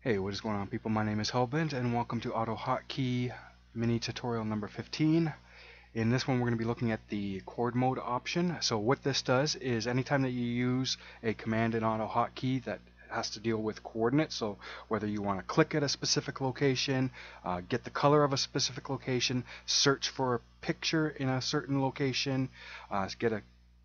Hey, what is going on people? My name is Hellbent and welcome to AutoHotkey mini tutorial number 15. In this one we're going to be looking at the CoordMode option. So what this does is anytime that you use a command in AutoHotkey that has to deal with coordinates, so whether you want to click at a specific location, uh, get the color of a specific location, search for a picture in a certain location, uh, get a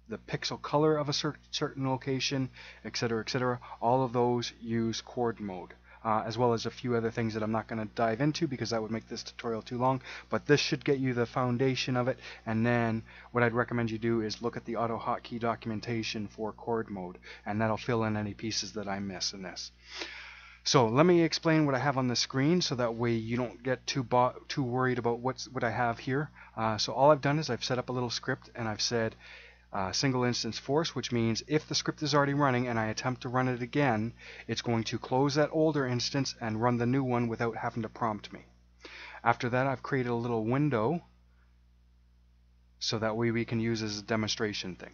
the pixel color of a cer certain location, etc., etc. All of those use CoordMode uh, as well as a few other things that I'm not going to dive into because that would make this tutorial too long. But this should get you the foundation of it. And then what I'd recommend you do is look at the AutoHotkey documentation for CoordMode, and that'll fill in any pieces that I miss in this. So let me explain what I have on the screen so that way you don't get too too worried about what's what I have here. Uh, so all I've done is I've set up a little script and I've said uh, single instance force, which means if the script is already running and I attempt to run it again, it's going to close that older instance and run the new one without having to prompt me. After that, I've created a little window so that way we can use as a demonstration thing.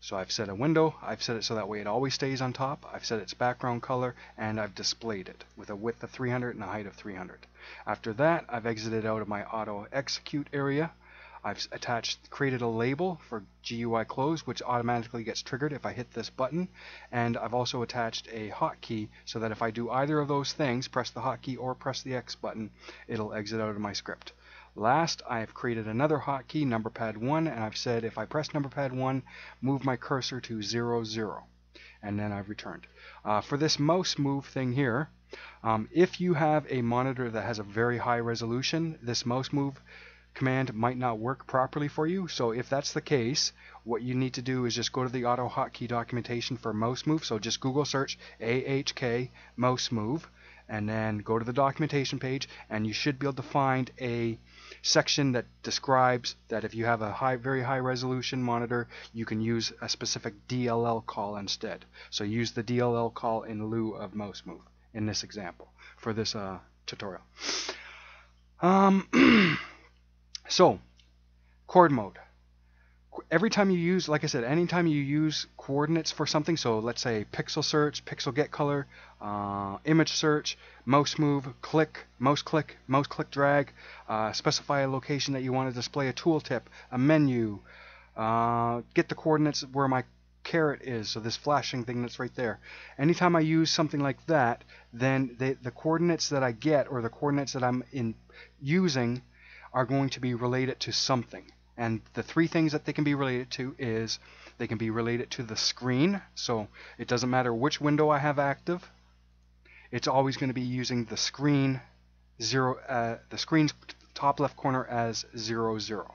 So I've set a window, I've set it so that way it always stays on top, I've set its background color, and I've displayed it with a width of 300 and a height of 300. After that, I've exited out of my auto execute area, I've attached, created a label for GUI close, which automatically gets triggered if I hit this button. And I've also attached a hotkey so that if I do either of those things, press the hotkey or press the X button, it'll exit out of my script. Last, I've created another hotkey, number pad 1, and I've said if I press number pad 1, move my cursor to 0, 0. And then I've returned. Uh, for this mouse move thing here, um, if you have a monitor that has a very high resolution, this mouse move command might not work properly for you. So if that's the case, what you need to do is just go to the AutoHotkey documentation for mouse move. So just Google search AHK mouse move and then go to the documentation page and you should be able to find a section that describes that if you have a high very high resolution monitor you can use a specific DLL call instead so use the DLL call in lieu of mouse move in this example for this uh, tutorial um, So, CoordMode. Every time you use, like I said, anytime you use coordinates for something, so let's say pixel search, pixel get color, uh, image search, mouse move, click, mouse click, mouse click drag, uh, specify a location that you want to display a tooltip, a menu, uh, get the coordinates where my caret is, so this flashing thing that's right there. Anytime I use something like that, then they, the coordinates that I get or the coordinates that I'm in using are going to be related to something. And the three things that they can be related to is they can be related to the screen. So it doesn't matter which window I have active. It's always going to be using the screen zero, uh, the screen's top left corner as 0, 0.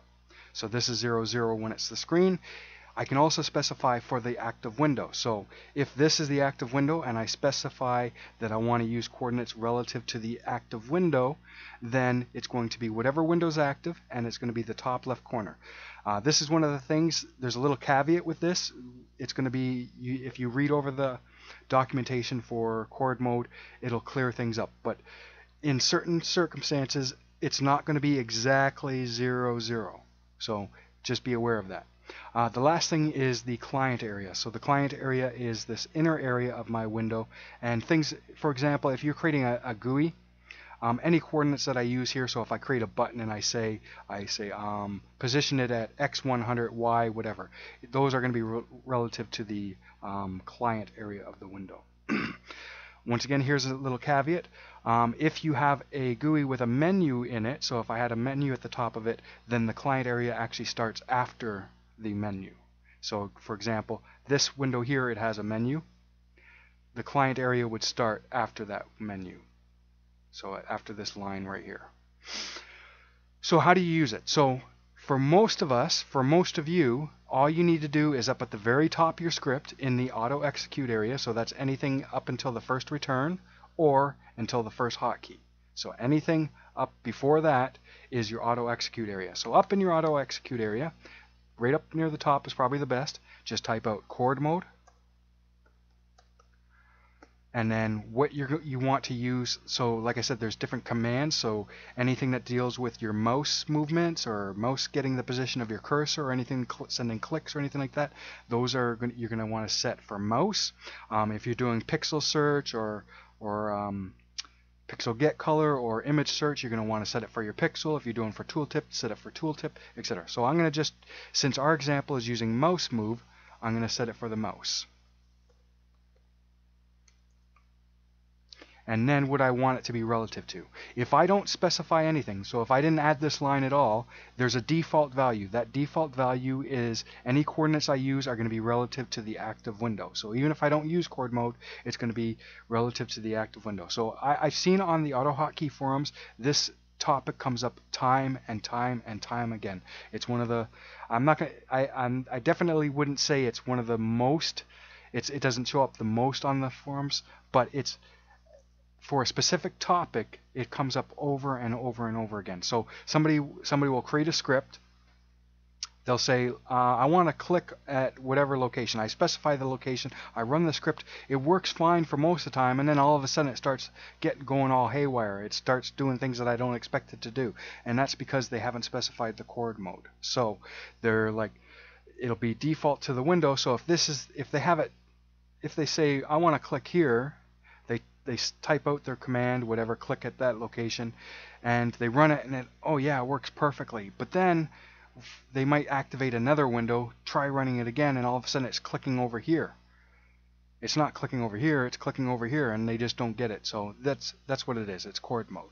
So this is 0, 0 when it's the screen. I can also specify for the active window. So if this is the active window and I specify that I want to use coordinates relative to the active window, then it's going to be whatever window is active and it's going to be the top left corner. Uh, this is one of the things, there's a little caveat with this. It's going to be, you, if you read over the documentation for CoordMode, it'll clear things up. But in certain circumstances, it's not going to be exactly 0, 0. So just be aware of that. Uh, the last thing is the client area. So the client area is this inner area of my window. And things, for example, if you're creating a, a GUI, um, any coordinates that I use here, so if I create a button and I say, I say um, position it at x100, y, whatever, those are going to be re relative to the um, client area of the window. Once again, here's a little caveat. Um, if you have a GUI with a menu in it, so if I had a menu at the top of it, then the client area actually starts after the menu. So for example, this window here, it has a menu. The client area would start after that menu. So after this line right here. So how do you use it? So for most of us, for most of you, all you need to do is up at the very top of your script in the auto execute area. So that's anything up until the first return or until the first hotkey. So anything up before that is your auto execute area. So up in your auto execute area, right up near the top is probably the best. Just type out CoordMode. And then what you you want to use, so like I said, there's different commands. So anything that deals with your mouse movements or mouse getting the position of your cursor or anything cl sending clicks or anything like that, those are gonna, you're going to want to set for mouse. Um, if you're doing pixel search or or um, pixel get color or image search, you're going to want to set it for your pixel. If you're doing for tooltip, set it for tooltip, etc. So I'm going to just, since our example is using mouse move, I'm going to set it for the mouse. And then what I want it to be relative to. If I don't specify anything, so if I didn't add this line at all, there's a default value. That default value is any coordinates I use are going to be relative to the active window. So even if I don't use CoordMode, it's going to be relative to the active window. So I, have seen on the AutoHotkey forums this topic comes up time and time and time again. It's one of the I'm not gonna I I'm, I definitely wouldn't say it's one of the most it's it doesn't show up the most on the forums, but it's for a specific topic, it comes up over and over and over again. So somebody somebody will create a script. They'll say, uh, I want to click at whatever location. I specify the location. I run the script. It works fine for most of the time, and then all of a sudden it starts getting going all haywire. It starts doing things that I don't expect it to do, and that's because they haven't specified the CoordMode. So they're like, it'll be default to the window. So if this is, if they have it, if they say I want to click here, they type out their command, whatever, click at that location, and they run it, and it, oh yeah, it works perfectly. But then they might activate another window, try running it again, and all of a sudden it's clicking over here. It's not clicking over here, it's clicking over here, and they just don't get it. So that's that's what it is. It's CoordMode.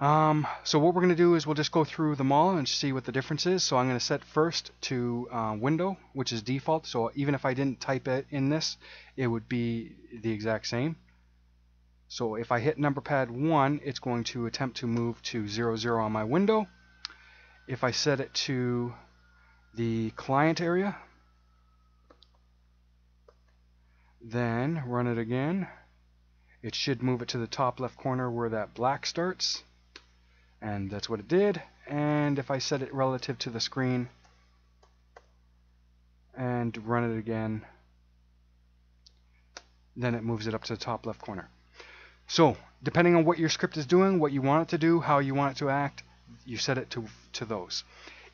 Um, so what we're going to do is we'll just go through them all and see what the difference is. So I'm going to set first to uh, window, which is default. So even if I didn't type it in this, it would be the exact same. So if I hit number pad 1, it's going to attempt to move to 0, 0 on my window. If I set it to the client area, then run it again, it should move it to the top left corner where that black starts and that's what it did. And if I set it relative to the screen and run it again then it moves it up to the top left corner. So depending on what your script is doing what you want it to do how you want it to act you set it to to those.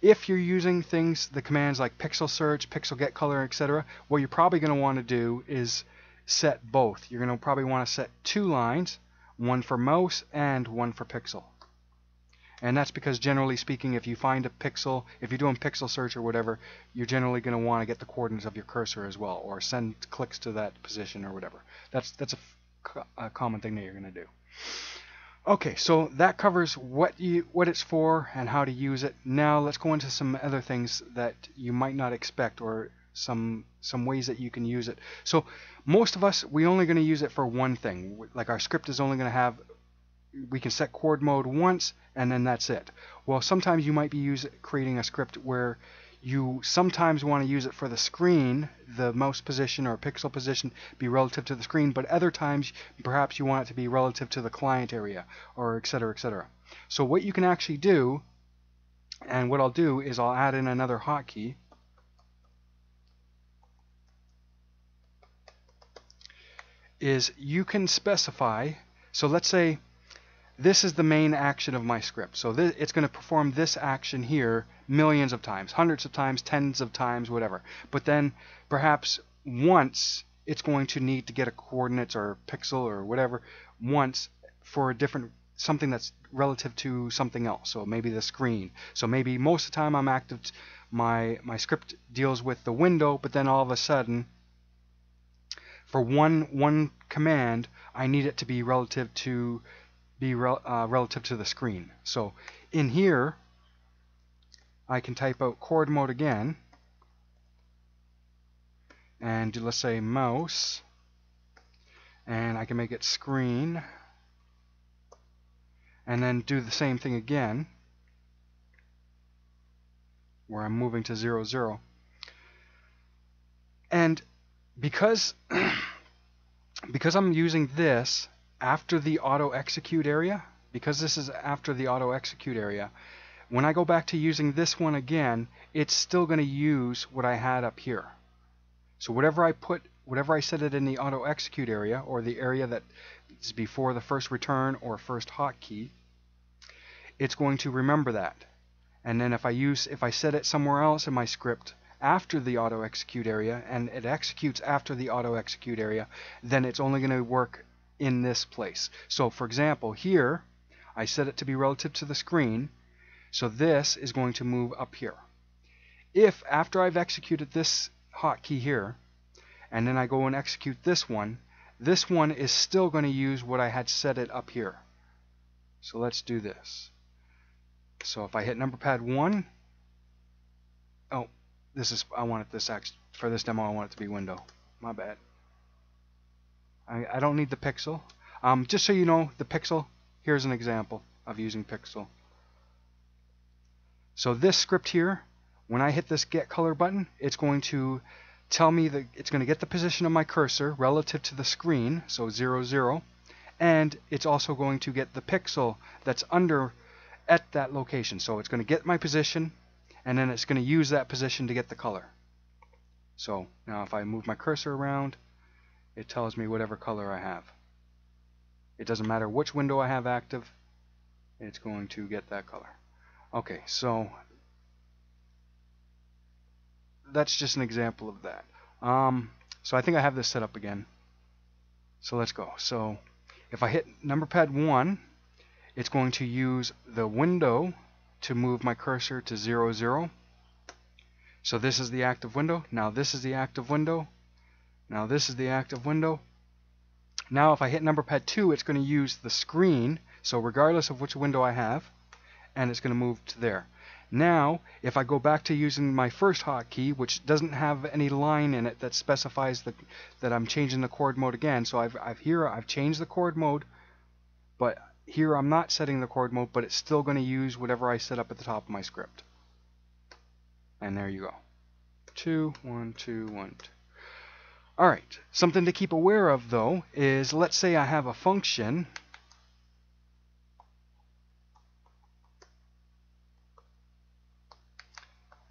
If you're using things the commands like pixel search pixel get color etc what you're probably going to want to do is set both. You're going to probably want to set two lines one for mouse and one for pixel and that's because generally speaking, if you find a pixel, if you're doing pixel search or whatever, you're generally going to want to get the coordinates of your cursor as well, or send clicks to that position or whatever. That's that's a, a common thing that you're going to do. Okay, so that covers what you what it's for and how to use it. Now let's go into some other things that you might not expect or some some ways that you can use it. So most of us we're only going to use it for one thing. Like our script is only going to have we can set CoordMode once and then that's it. Well, sometimes you might be use, creating a script where you sometimes want to use it for the screen, the mouse position or pixel position be relative to the screen, but other times perhaps you want it to be relative to the client area or etc. etc. So what you can actually do, and what I'll do is I'll add in another hotkey. is you can specify, so let's say this is the main action of my script. So this, it's going to perform this action here millions of times, hundreds of times, tens of times, whatever. But then perhaps once it's going to need to get a coordinates or pixel or whatever once for a different something that's relative to something else. So maybe the screen. So maybe most of the time I'm active my my script deals with the window, but then all of a sudden for one one command I need it to be relative to be uh, relative to the screen. So in here, I can type out CoordMode again, and let's say mouse, and I can make it screen, and then do the same thing again, where I'm moving to 0, 0. And because because I'm using this after the auto execute area, because this is after the auto execute area, when I go back to using this one again, it's still going to use what I had up here. So whatever I put, whatever I set it in the auto execute area, or the area that is before the first return or first hotkey, it's going to remember that. And then if I use, if I set it somewhere else in my script after the auto execute area, and it executes after the auto execute area, then it's only going to work in this place. So for example, here I set it to be relative to the screen, so this is going to move up here. If after I've executed this hotkey here, and then I go and execute this one, this one is still going to use what I had set it up here. So let's do this. So if I hit number pad 1, oh, this is, I want it this, for this demo I want it to be window. My bad. I, I don't need the pixel. Um, just so you know, the pixel, here's an example of using pixel. So this script here, when I hit this get color button, it's going to tell me that it's going to get the position of my cursor relative to the screen, so 0, 0, and it's also going to get the pixel that's under at that location. So it's going to get my position, and then it's going to use that position to get the color. So now if I move my cursor around, it tells me whatever color I have. It doesn't matter which window I have active, it's going to get that color. Okay, so that's just an example of that. Um, so I think I have this set up again. So let's go. So if I hit number pad 1, it's going to use the window to move my cursor to 0, 0. So this is the active window. Now this is the active window. Now this is the active window. Now if I hit number pad 2, it's going to use the screen, so regardless of which window I have, and it's going to move to there. Now, if I go back to using my first hotkey, which doesn't have any line in it that specifies the, that I'm changing the CoordMode again, so I've, I've here I've changed the CoordMode, but here I'm not setting the CoordMode, but it's still going to use whatever I set up at the top of my script. And there you go. Two, one, two, one, two. All right, something to keep aware of though is let's say I have a function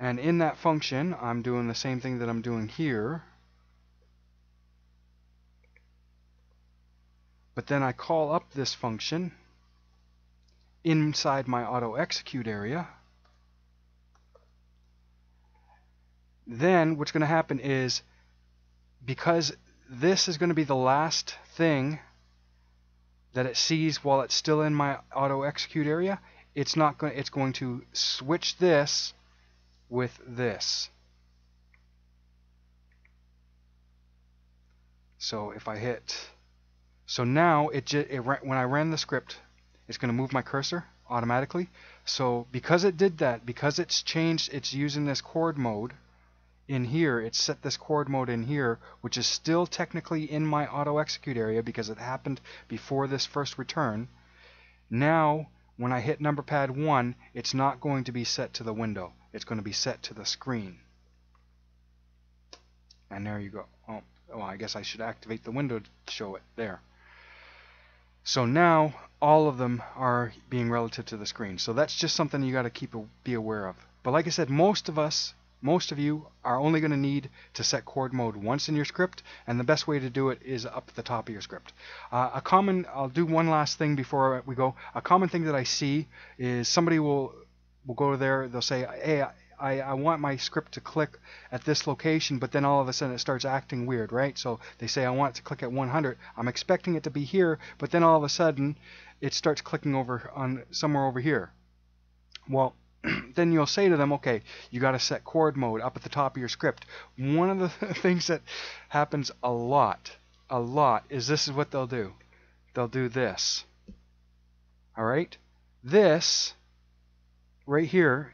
And in that function, I'm doing the same thing that I'm doing here. But then I call up this function inside my auto execute area. Then what's going to happen is because this is going to be the last thing that it sees while it's still in my auto execute area, it's not going it's going to switch this with this. So if I hit, so now it, it when I ran the script, it's going to move my cursor automatically. So because it did that, because it's changed, it's using this CoordMode in here, it set this CoordMode in here, which is still technically in my auto execute area because it happened before this first return. Now, when I hit number pad 1, it's not going to be set to the window it's going to be set to the screen. And there you go. Oh, oh, I guess I should activate the window to show it there. So now all of them are being relative to the screen. So that's just something you got to keep be aware of. But like I said, most of us, most of you are only going to need to set CoordMode once in your script, and the best way to do it is up at the top of your script. Uh, a common, I'll do one last thing before we go. A common thing that I see is somebody will will go there. They'll say, "Hey, I, I want my script to click at this location, but then all of a sudden it starts acting weird, right? So they say I want it to click at 100. I'm expecting it to be here, but then all of a sudden it starts clicking over on somewhere over here. Well, then you'll say to them, okay, you got to set CoordMode up at the top of your script. One of the things that happens a lot, a lot, is this is what they'll do. They'll do this. All right? This right here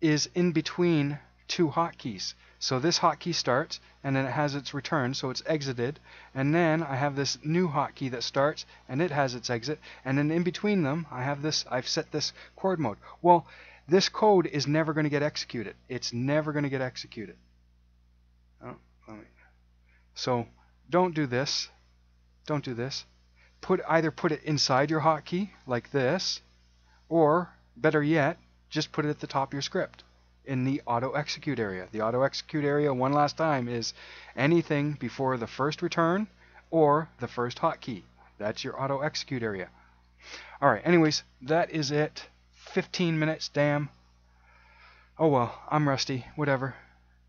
is in between two hotkeys. So this hotkey starts, and then it has its return, so it's exited. And then I have this new hotkey that starts, and it has its exit. And then in between them, I have this. I've set this CoordMode. Well, this code is never going to get executed. It's never going to get executed. Oh, so don't do this. Don't do this. Put either put it inside your hotkey like this, or better yet, just put it at the top of your script in the auto execute area. The auto execute area, one last time, is anything before the first return or the first hotkey. That's your auto execute area. All right, anyways, that is it. 15 minutes, damn. Oh well, I'm rusty, whatever.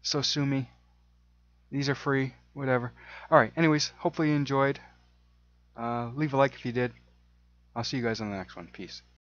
So sue me. These are free, whatever. All right, anyways, hopefully you enjoyed. Uh, leave a like if you did. I'll see you guys on the next one. Peace.